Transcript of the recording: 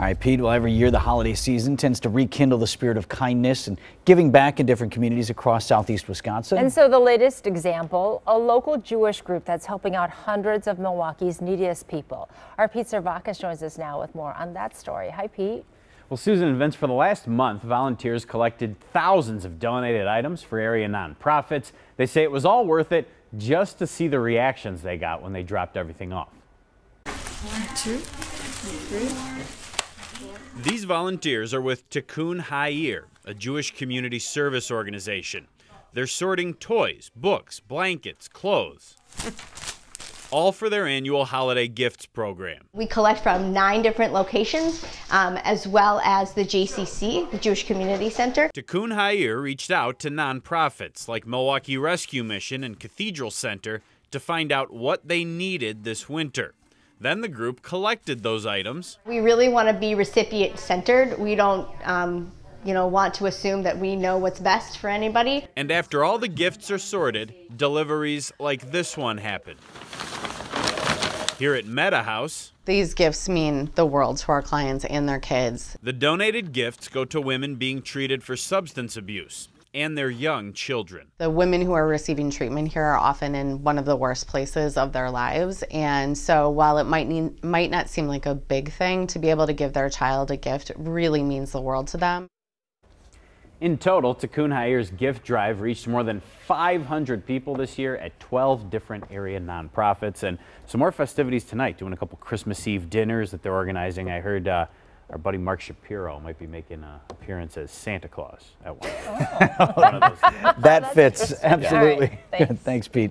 All right, Pete. Well, every year the holiday season tends to rekindle the spirit of kindness and giving back in different communities across southeast Wisconsin. And so the latest example, a local Jewish group that's helping out hundreds of Milwaukee's neediest people. Our Pete Zervakis joins us now with more on that story. Hi, Pete. Well, Susan, events for the last month, volunteers collected thousands of donated items for area nonprofits. They say it was all worth it just to see the reactions they got when they dropped everything off. One, two, three. These volunteers are with Tikkun Ha'ir, a Jewish community service organization. They're sorting toys, books, blankets, clothes. all for their annual holiday gifts program. We collect from nine different locations, um, as well as the JCC, the Jewish Community Center. Tikkun Ha'ir reached out to nonprofits like Milwaukee Rescue Mission and Cathedral Center to find out what they needed this winter. Then the group collected those items. We really want to be recipient centered. We don't, um, you know, want to assume that we know what's best for anybody. And after all the gifts are sorted, deliveries like this one happen. Here at Meta House, these gifts mean the world to our clients and their kids. The donated gifts go to women being treated for substance abuse and their young children. The women who are receiving treatment here are often in one of the worst places of their lives. And so while it might, need, might not seem like a big thing, to be able to give their child a gift it really means the world to them. In total, Tikkun Ha'ir's gift drive reached more than 500 people this year at 12 different area nonprofits. And some more festivities tonight, doing a couple Christmas Eve dinners that they're organizing. I heard uh, our buddy Mark Shapiro might be making an appearance as Santa Claus at one. Oh. one oh, that fits, absolutely. Right, thanks. thanks, Pete.